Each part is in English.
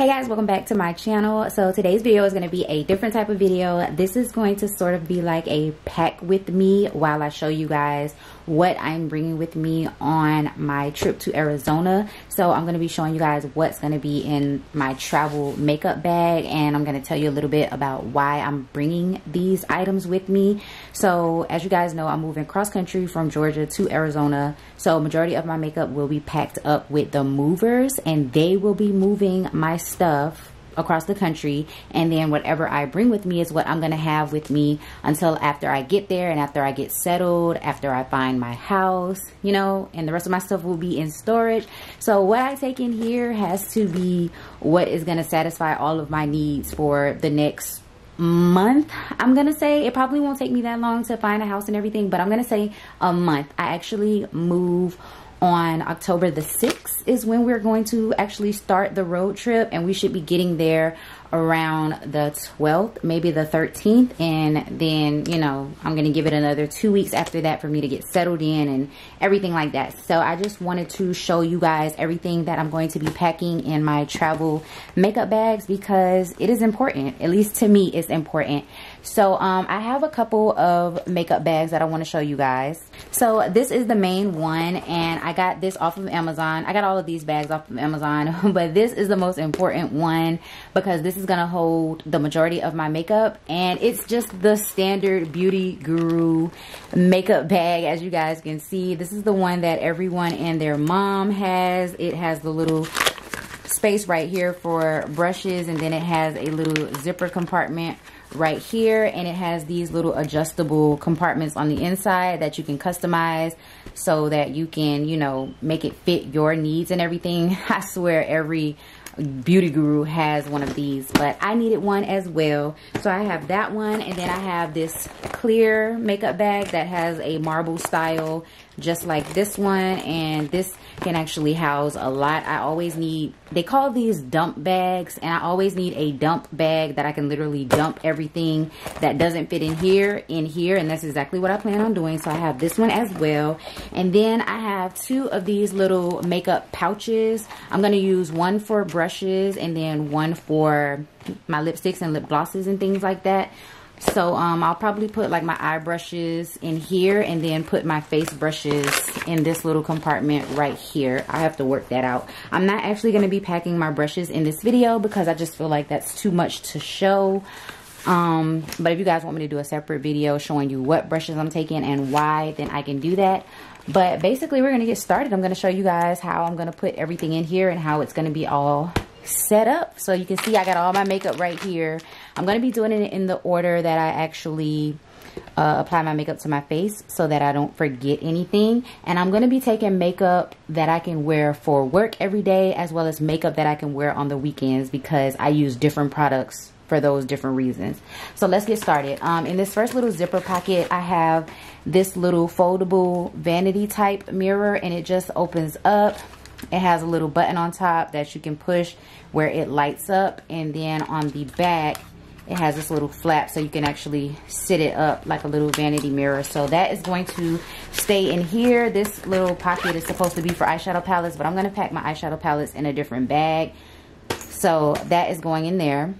Hey guys, welcome back to my channel. So today's video is going to be a different type of video. This is going to sort of be like a pack with me while I show you guys what I'm bringing with me on my trip to Arizona. So I'm going to be showing you guys what's going to be in my travel makeup bag and I'm going to tell you a little bit about why I'm bringing these items with me. So as you guys know, I'm moving cross country from Georgia to Arizona. So majority of my makeup will be packed up with the movers and they will be moving my stuff across the country. And then whatever I bring with me is what I'm going to have with me until after I get there and after I get settled, after I find my house, you know, and the rest of my stuff will be in storage. So what I take in here has to be what is going to satisfy all of my needs for the next month i'm gonna say. It probably won't take me that long to find a house and everything but i'm gonna say a month. I actually move on October the 6th is when we're going to actually start the road trip and we should be getting there around the 12th, maybe the 13th. And then, you know, I'm going to give it another two weeks after that for me to get settled in and everything like that. So I just wanted to show you guys everything that I'm going to be packing in my travel makeup bags because it is important. At least to me, it's important. So um, I have a couple of makeup bags that I want to show you guys. So this is the main one and I got this off of Amazon. I got all of these bags off of Amazon, but this is the most important one because this is going to hold the majority of my makeup and it's just the standard beauty guru makeup bag as you guys can see this is the one that everyone and their mom has it has the little space right here for brushes and then it has a little zipper compartment right here and it has these little adjustable compartments on the inside that you can customize so that you can you know make it fit your needs and everything. I swear every beauty guru has one of these but i needed one as well. So i have that one and then i have this clear makeup bag that has a marble style just like this one and this can actually house a lot. I always need they call these dump bags and i always need a dump bag that i can literally dump everything that doesn't fit in here in here and that's exactly what i plan on doing. So i have this one as well. And then i have two of these little makeup pouches. I'm going to use one for brushes and then one for my lipsticks and lip glosses and things like that so um, I'll probably put like my eye brushes in here and then put my face brushes in this little compartment right here. I have to work that out. I'm not actually going to be packing my brushes in this video because I just feel like that's too much to show. Um, but if you guys want me to do a separate video showing you what brushes I'm taking and why, then I can do that. But basically, we're going to get started. I'm going to show you guys how I'm going to put everything in here and how it's going to be all set up. So you can see I got all my makeup right here. I'm going to be doing it in the order that I actually uh, apply my makeup to my face so that I don't forget anything. And I'm going to be taking makeup that I can wear for work every day as well as makeup that I can wear on the weekends because I use different products for those different reasons. So let's get started. Um, in this first little zipper pocket, I have this little foldable vanity type mirror and it just opens up it has a little button on top that you can push where it lights up. And then on the back, it has this little flap so you can actually sit it up like a little vanity mirror. So that is going to stay in here. This little pocket is supposed to be for eyeshadow palettes, but I'm going to pack my eyeshadow palettes in a different bag. So that is going in there.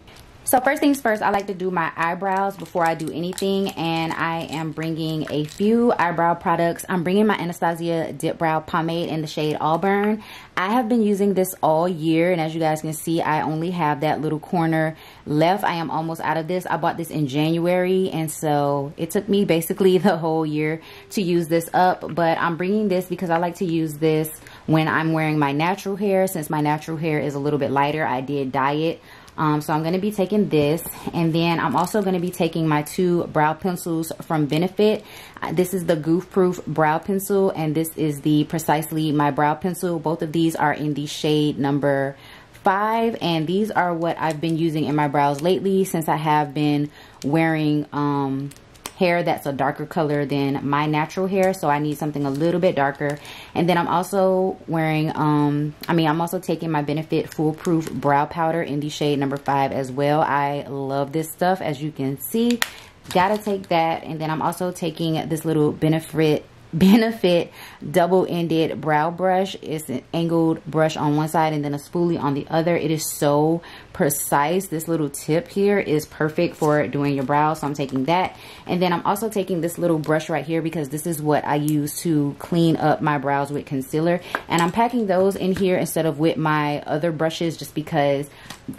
So first things first, I like to do my eyebrows before I do anything. And I am bringing a few eyebrow products. I'm bringing my Anastasia Dip Brow Pomade in the shade Auburn. I have been using this all year. And as you guys can see, I only have that little corner left. I am almost out of this. I bought this in January. And so it took me basically the whole year to use this up. But I'm bringing this because I like to use this when I'm wearing my natural hair. Since my natural hair is a little bit lighter, I did dye it um, so I'm going to be taking this and then I'm also going to be taking my two brow pencils from Benefit. Uh, this is the Goof Proof Brow Pencil and this is the Precisely My Brow Pencil. Both of these are in the shade number five and these are what I've been using in my brows lately since I have been wearing um, hair that's a darker color than my natural hair so I need something a little bit darker. And then I'm also wearing um I mean I'm also taking my benefit foolproof brow powder in the shade number five as well. I love this stuff as you can see. Gotta take that. And then I'm also taking this little benefit Benefit double-ended brow brush. It's an angled brush on one side and then a spoolie on the other. It is so precise. This little tip here is perfect for doing your brows. So I'm taking that. And then I'm also taking this little brush right here because this is what I use to clean up my brows with concealer. And I'm packing those in here instead of with my other brushes just because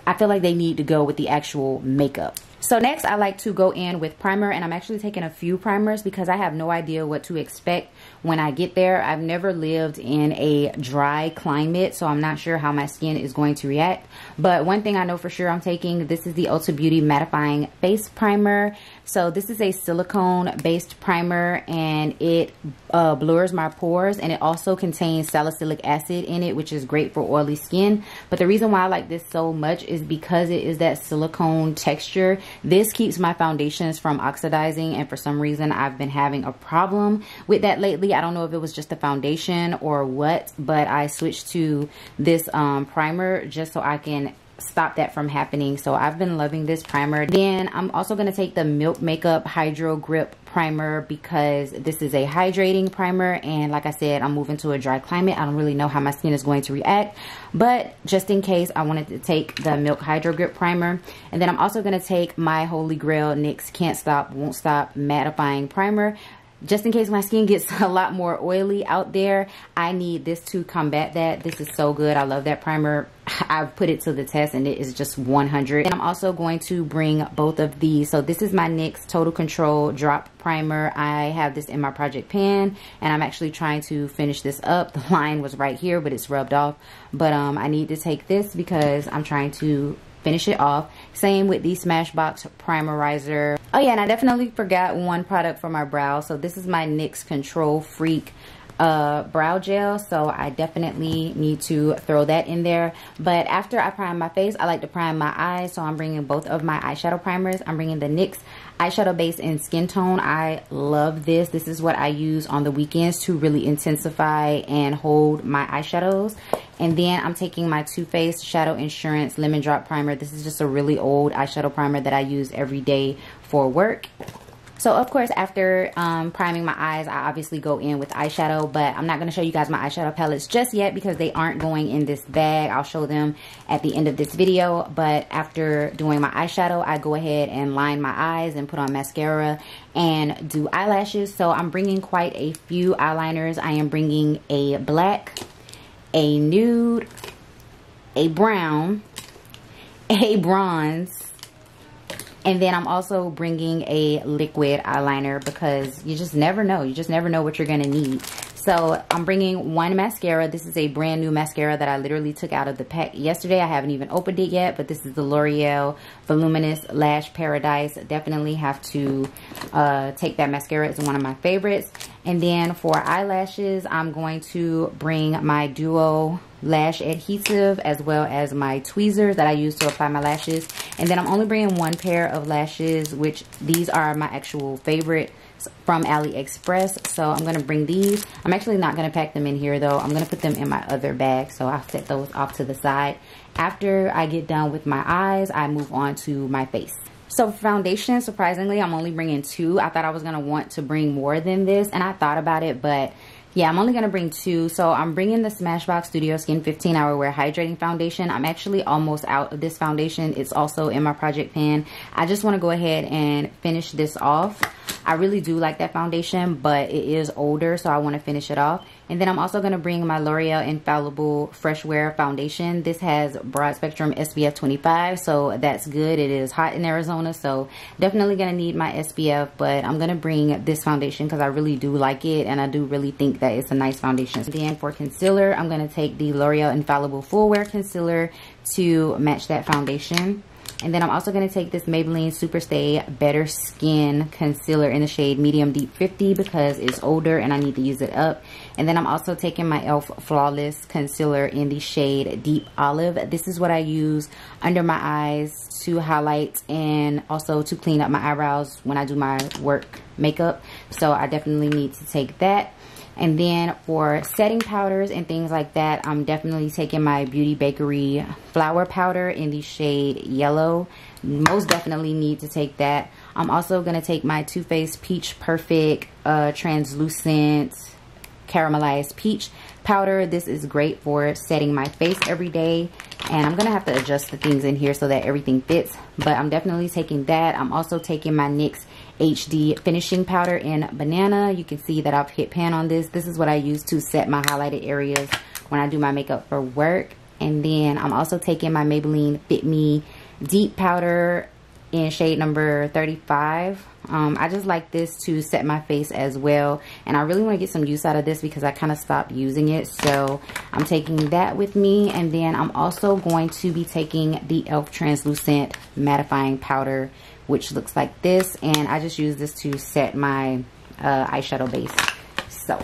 I feel like they need to go with the actual makeup. So next I like to go in with primer and I'm actually taking a few primers because I have no idea what to expect when I get there. I've never lived in a dry climate so I'm not sure how my skin is going to react. But one thing I know for sure I'm taking, this is the Ulta Beauty Mattifying Face Primer. So this is a silicone based primer and it uh, blurs my pores and it also contains salicylic acid in it which is great for oily skin. But the reason why I like this so much is because it is that silicone texture. This keeps my foundations from oxidizing and for some reason I've been having a problem with that lately. I don't know if it was just the foundation or what but I switched to this um, primer just so I can stop that from happening. So I've been loving this primer. Then I'm also going to take the Milk Makeup Hydro Grip primer because this is a hydrating primer. And like I said I'm moving to a dry climate. I don't really know how my skin is going to react. But just in case I wanted to take the Milk Hydro Grip primer. And then I'm also going to take my Holy Grail NYX Can't Stop Won't Stop mattifying primer. Just in case my skin gets a lot more oily out there I need this to combat that. This is so good. I love that primer I've put it to the test and it is just 100 and I'm also going to bring both of these so this is my NYX Total Control drop primer I have this in my project pan and I'm actually trying to finish this up the line was right here but it's rubbed off but um I need to take this because I'm trying to finish it off. Same with the Smashbox Primerizer. Oh yeah, and I definitely forgot one product for my brow. So this is my NYX Control Freak uh, brow gel so I definitely need to throw that in there. But after I prime my face I like to prime my eyes so I'm bringing both of my eyeshadow primers. I'm bringing the NYX eyeshadow base in skin tone. I love this. This is what I use on the weekends to really intensify and hold my eyeshadows. And then I'm taking my Too Faced Shadow Insurance Lemon Drop Primer. This is just a really old eyeshadow primer that I use every day for work so of course, after um, priming my eyes, I obviously go in with eyeshadow, but I'm not going to show you guys my eyeshadow palettes just yet because they aren't going in this bag. I'll show them at the end of this video, but after doing my eyeshadow, I go ahead and line my eyes and put on mascara and do eyelashes. So I'm bringing quite a few eyeliners. I am bringing a black, a nude, a brown, a bronze, and then I'm also bringing a liquid eyeliner because you just never know. You just never know what you're going to need. So I'm bringing one mascara. This is a brand new mascara that I literally took out of the pack yesterday. I haven't even opened it yet, but this is the L'Oreal Voluminous Lash Paradise. Definitely have to uh, take that mascara. It's one of my favorites. And then for eyelashes, I'm going to bring my Duo lash adhesive as well as my tweezers that I use to apply my lashes. And then I'm only bringing one pair of lashes, which these are my actual favorite from AliExpress. So I'm going to bring these. I'm actually not going to pack them in here though. I'm going to put them in my other bag. So I'll set those off to the side. After I get done with my eyes, I move on to my face. So foundation, surprisingly, I'm only bringing two. I thought I was going to want to bring more than this. And I thought about it, but yeah, I'm only going to bring two. So I'm bringing the Smashbox Studio Skin 15 Hour Wear Hydrating Foundation. I'm actually almost out of this foundation. It's also in my project pan. I just want to go ahead and finish this off. I really do like that foundation, but it is older, so I want to finish it off. And then I'm also going to bring my L'Oreal Infallible Fresh Wear Foundation. This has broad spectrum SPF 25, so that's good. It is hot in Arizona, so definitely going to need my SPF, but I'm going to bring this foundation because I really do like it, and I do really think that it's a nice foundation. Then for concealer, I'm going to take the L'Oreal Infallible Full Wear Concealer to match that foundation. And then I'm also going to take this Maybelline Superstay Better Skin Concealer in the shade Medium Deep 50 because it's older and I need to use it up. And then I'm also taking my e.l.f. Flawless Concealer in the shade Deep Olive. This is what I use under my eyes to highlight and also to clean up my eyebrows when I do my work makeup. So I definitely need to take that. And then for setting powders and things like that, I'm definitely taking my Beauty Bakery Flour Powder in the shade yellow. Most definitely need to take that. I'm also going to take my Too Faced Peach Perfect uh, Translucent Caramelized Peach Powder. This is great for setting my face every day. And I'm going to have to adjust the things in here so that everything fits. But I'm definitely taking that. I'm also taking my NYX HD Finishing Powder in Banana. You can see that I've hit pan on this. This is what I use to set my highlighted areas when I do my makeup for work. And then I'm also taking my Maybelline Fit Me Deep Powder in shade number 35 um, I just like this to set my face as well. And I really want to get some use out of this because I kind of stopped using it. So I'm taking that with me. And then I'm also going to be taking the e.l.f. translucent mattifying powder which looks like this. And I just use this to set my uh, eyeshadow base. So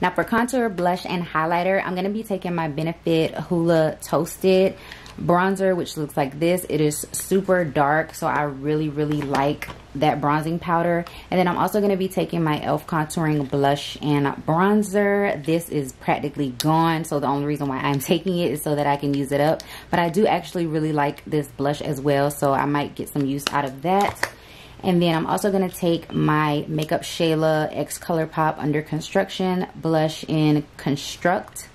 now for contour blush and highlighter I'm going to be taking my Benefit Hoola Toasted bronzer which looks like this. It is super dark so I really really like that bronzing powder. And then I'm also going to be taking my e.l.f. contouring blush and bronzer. This is practically gone so the only reason why I'm taking it is so that I can use it up. But I do actually really like this blush as well so I might get some use out of that. And then I'm also going to take my Makeup Shayla X Colourpop Under Construction blush in Construct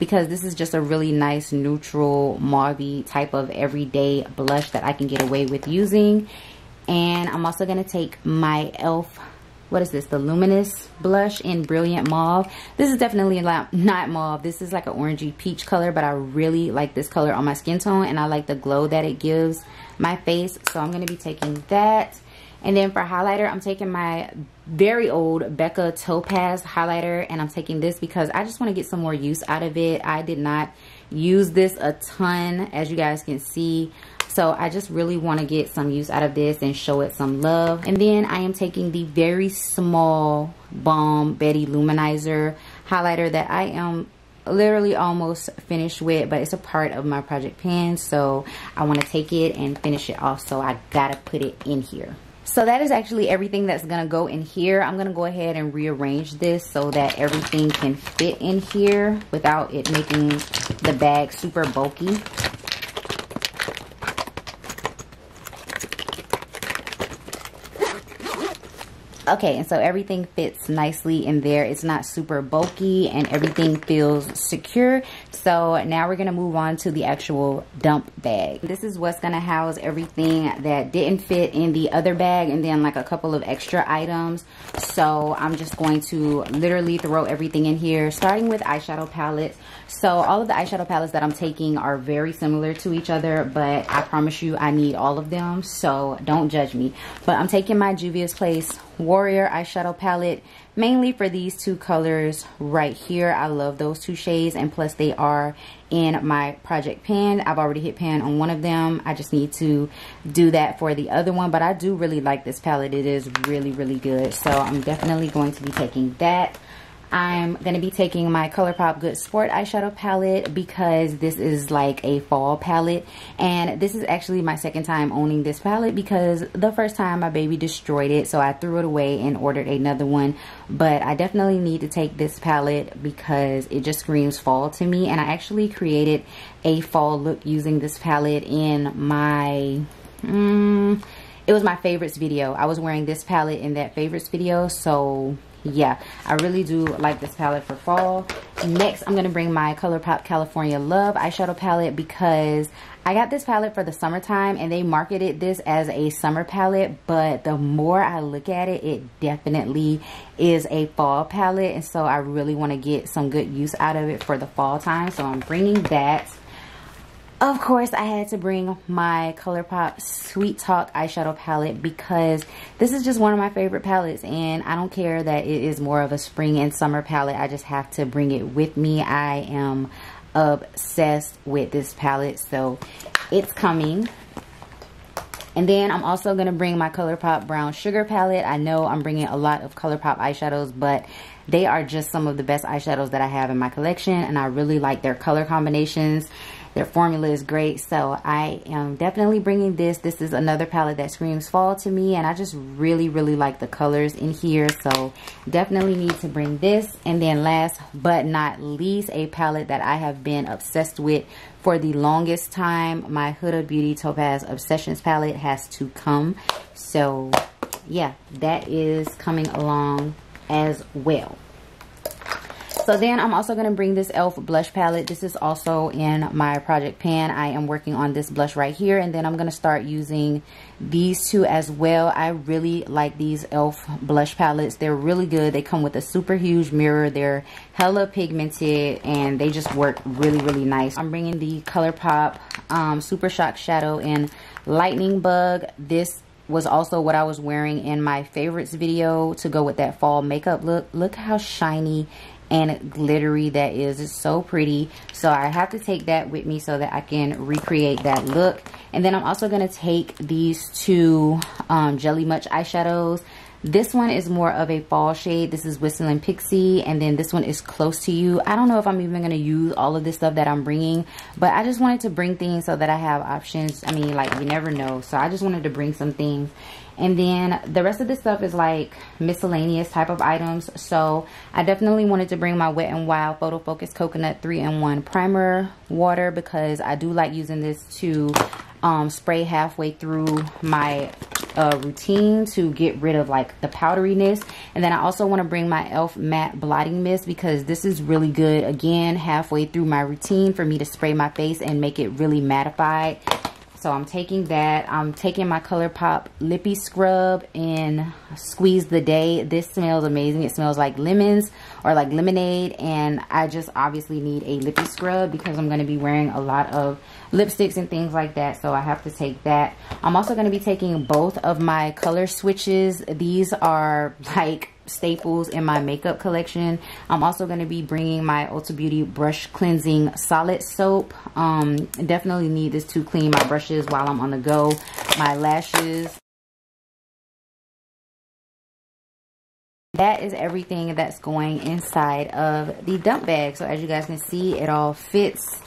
because this is just a really nice neutral mauve type of everyday blush that I can get away with using. And I'm also going to take my e.l.f. What is this? The Luminous blush in Brilliant Mauve. This is definitely not mauve. This is like an orangey peach color, but I really like this color on my skin tone. And I like the glow that it gives my face. So I'm going to be taking that. And then for highlighter, I'm taking my very old Becca Topaz highlighter. And I'm taking this because I just want to get some more use out of it. I did not use this a ton, as you guys can see. So I just really want to get some use out of this and show it some love. And then I am taking the very small Balm Betty-Lou Manizer highlighter that I am literally almost finished with but it's a part of my project pan so I want to take it and finish it off so I gotta put it in here so that is actually everything that's going to go in here. I'm going to go ahead and rearrange this so that everything can fit in here without it making the bag super bulky. Okay, and so everything fits nicely in there. It's not super bulky and everything feels secure. So now we're gonna move on to the actual dump bag. This is what's gonna house everything that didn't fit in the other bag and then like a couple of extra items. So I'm just going to literally throw everything in here, starting with eyeshadow palettes. So all of the eyeshadow palettes that I'm taking are very similar to each other, but I promise you I need all of them, so don't judge me. But I'm taking my Juvia's Place Warrior eyeshadow palette mainly for these two colors right here. I love those two shades and plus they are in my project pan. I've already hit pan on one of them. I just need to do that for the other one, but I do really like this palette. It is really, really good. So I'm definitely going to be taking that. I'm going to be taking my ColourPop Good Sport eyeshadow palette because this is like a fall palette. And this is actually my second time owning this palette because the first time my baby destroyed it. So I threw it away and ordered another one. But I definitely need to take this palette because it just screams fall to me. And I actually created a fall look using this palette in my... Mm, it was my favorites video. I was wearing this palette in that favorites video. So yeah i really do like this palette for fall. Next i'm gonna bring my ColourPop california love eyeshadow palette because i got this palette for the summertime and they marketed this as a summer palette but the more i look at it it definitely is a fall palette. And so i really want to get some good use out of it for the fall time. So i'm bringing that of course, I had to bring my ColourPop Sweet Talk eyeshadow palette because this is just one of my favorite palettes and I don't care that it is more of a spring and summer palette. I just have to bring it with me. I am obsessed with this palette, so it's coming. And then I'm also going to bring my ColourPop Brown Sugar palette. I know I'm bringing a lot of ColourPop eyeshadows, but they are just some of the best eyeshadows that I have in my collection and I really like their color combinations their formula is great. So I am definitely bringing this. This is another palette that screams fall to me. And I just really, really like the colors in here. So definitely need to bring this. And then last but not least, a palette that I have been obsessed with for the longest time. My Huda Beauty Topaz Obsessions palette has to come. So yeah, that is coming along as well. So then I'm also going to bring this e.l.f. blush palette. This is also in my project pan. I am working on this blush right here. And then I'm going to start using these two as well. I really like these e.l.f. blush palettes. They're really good. They come with a super huge mirror. They're hella pigmented and they just work really, really nice. I'm bringing the ColourPop um, Super Shock Shadow in Lightning Bug. This was also what I was wearing in my favorites video to go with that fall makeup look. Look how shiny and glittery that is. It's so pretty. So I have to take that with me so that I can recreate that look. And then I'm also going to take these two um, Jelly Much eyeshadows. This one is more of a fall shade. This is Whistling Pixie. And then this one is Close to You. I don't know if I'm even going to use all of this stuff that I'm bringing. But I just wanted to bring things so that I have options. I mean, like, you never know. So I just wanted to bring some things. And then the rest of this stuff is like miscellaneous type of items. So I definitely wanted to bring my Wet n Wild Photo Focus Coconut 3-in-1 Primer Water because I do like using this to um, spray halfway through my uh, routine to get rid of like the powderiness. And then I also want to bring my e.l.f. matte blotting mist because this is really good again halfway through my routine for me to spray my face and make it really mattified. So I'm taking that. I'm taking my ColourPop Lippie Scrub and Squeeze the Day. This smells amazing. It smells like lemons or like lemonade. And I just obviously need a Lippie Scrub because I'm going to be wearing a lot of lipsticks and things like that. So I have to take that. I'm also going to be taking both of my color switches. These are like staples in my makeup collection. I'm also going to be bringing my Ulta Beauty Brush Cleansing Solid Soap. Um, definitely need this to clean my brushes while I'm on the go. My lashes. That is everything that's going inside of the dump bag. So as you guys can see, it all fits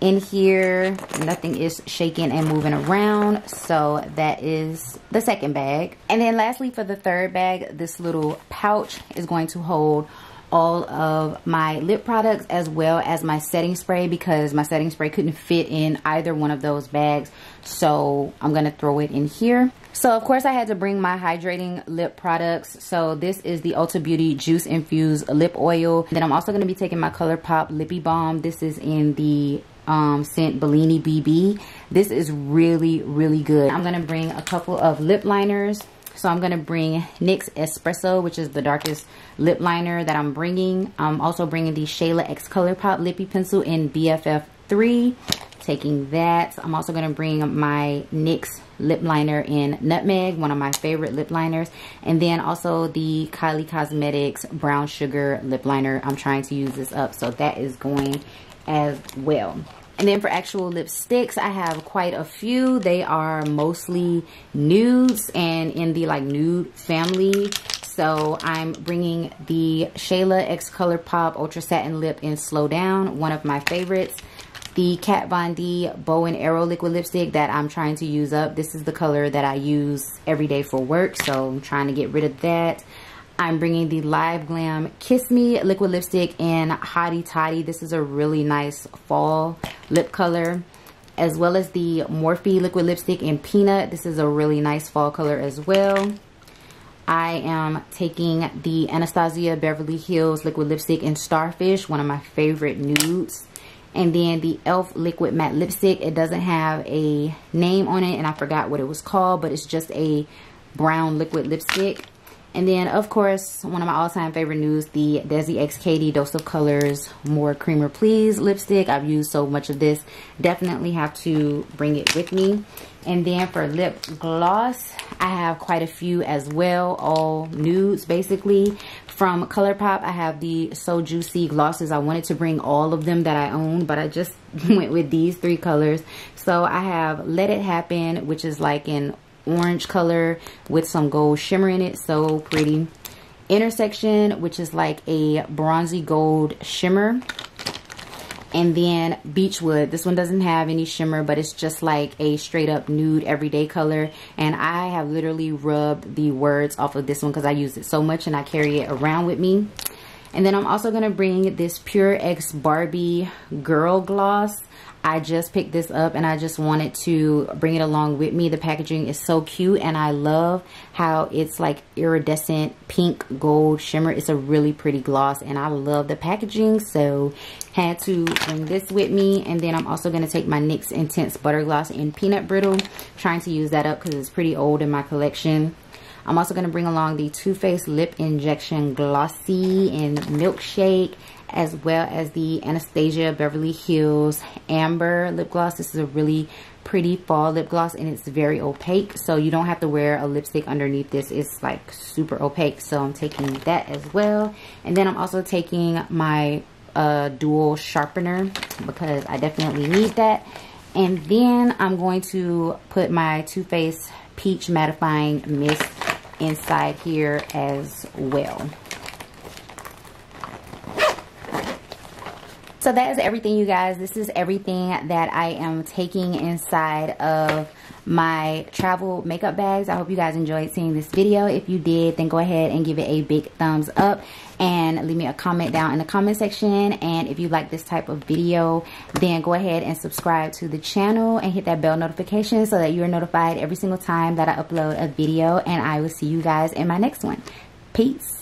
in here. Nothing is shaking and moving around. So that is the second bag. And then lastly for the third bag this little pouch is going to hold all of my lip products as well as my setting spray because my setting spray couldn't fit in either one of those bags. So I'm gonna throw it in here so of course I had to bring my hydrating lip products so this is the Ulta Beauty Juice Infused Lip Oil then I'm also going to be taking my ColourPop Lippy Balm this is in the um, scent Bellini BB. This is really, really good. I'm going to bring a couple of lip liners. So I'm going to bring NYX Espresso, which is the darkest lip liner that I'm bringing. I'm also bringing the Shayla X ColourPop Lippie Pencil in BFF3. Taking that. I'm also going to bring my NYX lip liner in Nutmeg, one of my favorite lip liners. And then also the Kylie Cosmetics Brown Sugar lip liner. I'm trying to use this up. So that is going as well. And then for actual lipsticks, I have quite a few. They are mostly nudes and in the like nude family. So I'm bringing the Shayla X ColourPop Ultra Satin Lip in Slow Down, one of my favorites. The Kat Von D Bow and Arrow Liquid Lipstick that I'm trying to use up. This is the color that I use every day for work, so I'm trying to get rid of that. I'm bringing the Live Glam Kiss Me liquid lipstick in Hottie Toddy. This is a really nice fall lip color. As well as the Morphe liquid lipstick in Peanut. This is a really nice fall color as well. I am taking the Anastasia Beverly Hills liquid lipstick in Starfish, one of my favorite nudes. And then the e.l.f. liquid matte lipstick. It doesn't have a name on it and I forgot what it was called, but it's just a brown liquid lipstick. And then, of course, one of my all-time favorite nudes, the Desi X Katy Dose of Colors More Creamer Please lipstick. I've used so much of this. Definitely have to bring it with me. And then for lip gloss, I have quite a few as well. All nudes, basically. From ColourPop, I have the So Juicy glosses. I wanted to bring all of them that I own, but I just went with these three colors. So I have Let It Happen, which is like an orange color with some gold shimmer in it. So pretty. intersection which is like a bronzy gold shimmer and then beechwood. This one doesn't have any shimmer but it's just like a straight up nude everyday color. And i have literally rubbed the words off of this one because i use it so much and i carry it around with me. And then i'm also going to bring this pure x barbie girl gloss I just picked this up and I just wanted to bring it along with me. The packaging is so cute and I love how it's like iridescent pink gold shimmer. It's a really pretty gloss and I love the packaging so had to bring this with me and then I'm also going to take my NYX Intense Butter Gloss in Peanut Brittle. Trying to use that up because it's pretty old in my collection. I'm also going to bring along the Too Faced Lip Injection Glossy in Milkshake as well as the Anastasia Beverly Hills Amber lip gloss. This is a really pretty fall lip gloss and it's very opaque so you don't have to wear a lipstick underneath this. It's like super opaque so I'm taking that as well. And then I'm also taking my uh, dual sharpener because I definitely need that. And then I'm going to put my Too Faced Peach Mattifying Mist inside here as well So that is everything, you guys. This is everything that I am taking inside of my travel makeup bags. I hope you guys enjoyed seeing this video. If you did, then go ahead and give it a big thumbs up and leave me a comment down in the comment section. And if you like this type of video, then go ahead and subscribe to the channel and hit that bell notification so that you're notified every single time that I upload a video. And I will see you guys in my next one. Peace.